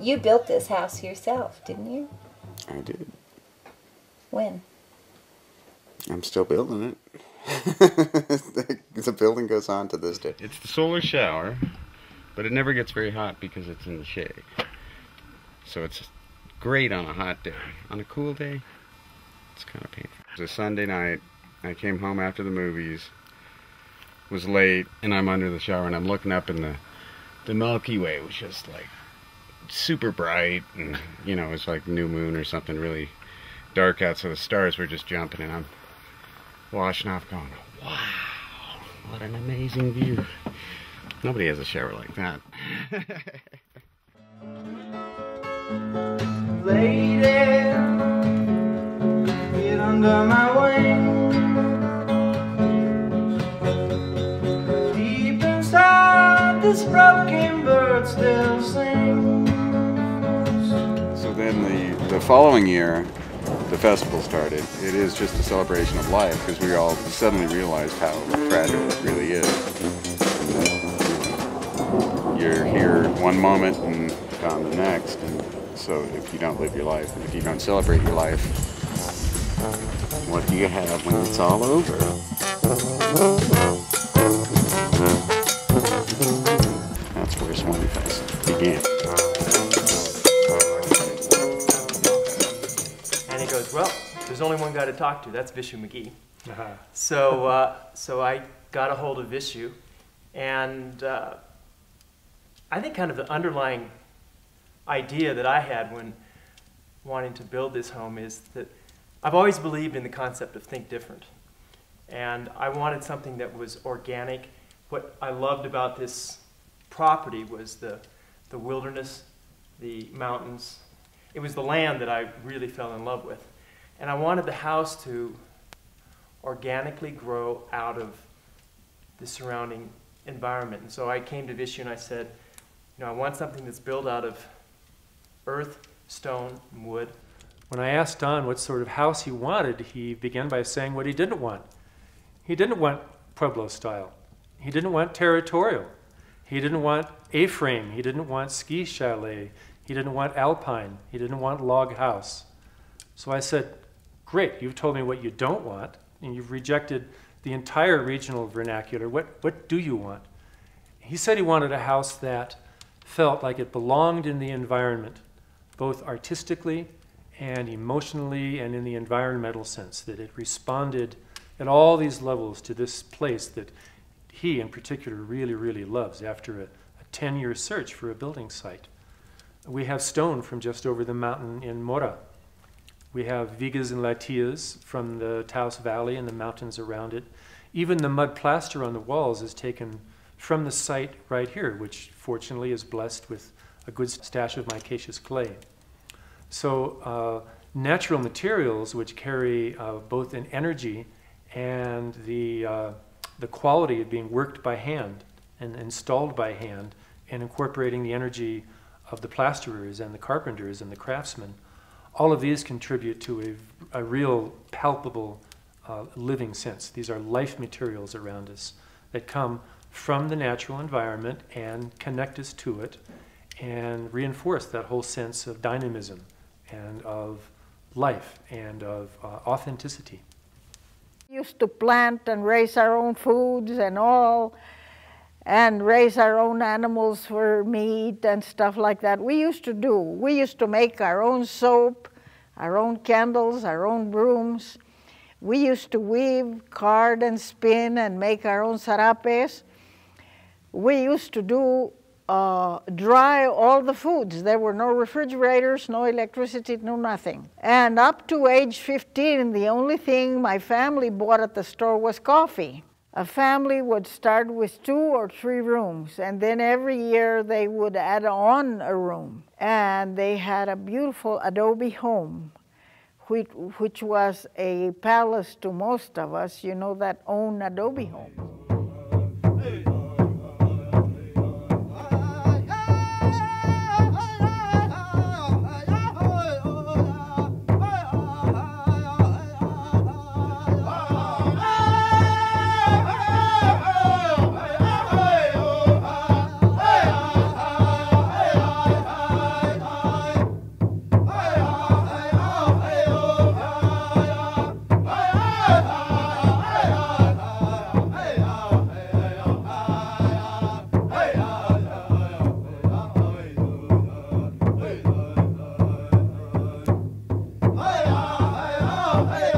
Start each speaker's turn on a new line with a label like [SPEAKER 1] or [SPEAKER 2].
[SPEAKER 1] You built this house yourself, didn't you?
[SPEAKER 2] I did.
[SPEAKER 1] When?
[SPEAKER 2] I'm still building it. the building goes on to this day.
[SPEAKER 3] It's the solar shower, but it never gets very hot because it's in the shade. So it's great on a hot day. On a cool day, it's kind of painful. It was a Sunday night. I came home after the movies. Was late, and I'm under the shower, and I'm looking up, and the the Milky Way was just like super bright, and you know, it's like new moon or something really dark out. So the stars were just jumping, and I'm washing off, going, "Wow, what an amazing view!" Nobody has a shower like that.
[SPEAKER 4] Lady, get under my wing. Deep inside, this broken bird still sings.
[SPEAKER 2] The, following year, the festival started. It is just a celebration of life because we all suddenly realized how fragile it really is. You're here one moment and gone the next. And so if you don't live your life and if you don't celebrate your life, what do you have when it's all over? That's where Swanee Fest began.
[SPEAKER 5] There's only one guy to talk to. That's Vishu Magee.
[SPEAKER 6] Uh-huh.
[SPEAKER 5] So, uh, so I got a hold of Vishu, and uh, I think kind of the underlying idea that I had when wanting to build this home is that I've always believed in the concept of think different. And I wanted something that was organic. What I loved about this property was the, the wilderness, the mountains. It was the land that I really fell in love with. And I wanted the house to organically grow out of the surrounding environment. And so I came to Vishu and I said, you know, I want something that's built out of earth, stone, and wood.
[SPEAKER 6] When I asked Don what sort of house he wanted, he began by saying what he didn't want. He didn't want Pueblo style. He didn't want territorial. He didn't want A-frame. He didn't want ski chalet. He didn't want alpine. He didn't want log house. So I said, great, you've told me what you don't want, and you've rejected the entire regional vernacular. What, what do you want? He said he wanted a house that felt like it belonged in the environment, both artistically and emotionally and in the environmental sense, that it responded at all these levels to this place that he in particular really, really loves after a, a 10 year search for a building site. We have stone from just over the mountain in Mora. We have vigas and latillas from the Taos Valley and the mountains around it. Even the mud plaster on the walls is taken from the site right here, which fortunately is blessed with a good stash of micaceous clay. So uh, natural materials which carry uh, both an energy and the, uh, the quality of being worked by hand and installed by hand and incorporating the energy of the plasterers and the carpenters and the craftsmen, all of these contribute to a, a real palpable uh, living sense. These are life materials around us that come from the natural environment and connect us to it and reinforce that whole sense of dynamism and of life and of uh, authenticity.
[SPEAKER 7] We used to plant and raise our own foods and all, and raise our own animals for meat and stuff like that. We used to do. We used to make our own soap, our own candles, our own brooms. We used to weave, card, and spin and make our own sarapes. We used to do uh, dry all the foods. There were no refrigerators, no electricity, no nothing. And up to age 15, the only thing my family bought at the store was coffee. A family would start with two or three rooms, and then every year they would add on a room. And they had a beautiful adobe home, which, which was a palace to most of us, you know, that own adobe oh,
[SPEAKER 4] home. Wow.